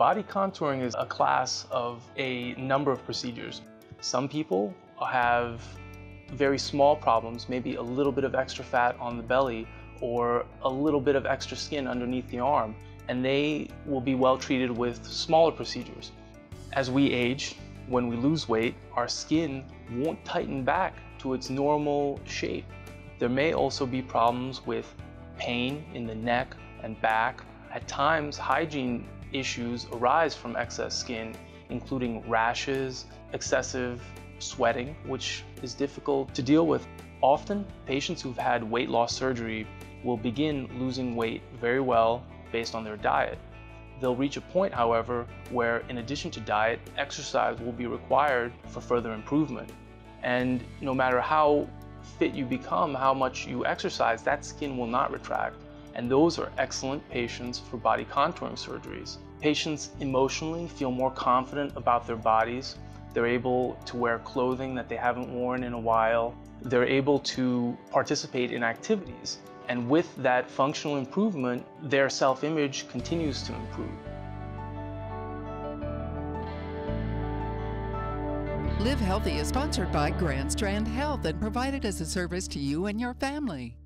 Body contouring is a class of a number of procedures. Some people have very small problems, maybe a little bit of extra fat on the belly or a little bit of extra skin underneath the arm, and they will be well treated with smaller procedures. As we age, when we lose weight, our skin won't tighten back to its normal shape. There may also be problems with pain in the neck and back. At times, hygiene issues arise from excess skin, including rashes, excessive sweating, which is difficult to deal with. Often, patients who've had weight loss surgery will begin losing weight very well based on their diet. They'll reach a point, however, where in addition to diet, exercise will be required for further improvement. And no matter how fit you become, how much you exercise, that skin will not retract. And those are excellent patients for body contouring surgeries. Patients emotionally feel more confident about their bodies. They're able to wear clothing that they haven't worn in a while. They're able to participate in activities and with that functional improvement, their self-image continues to improve. Live Healthy is sponsored by Grand Strand Health and provided as a service to you and your family.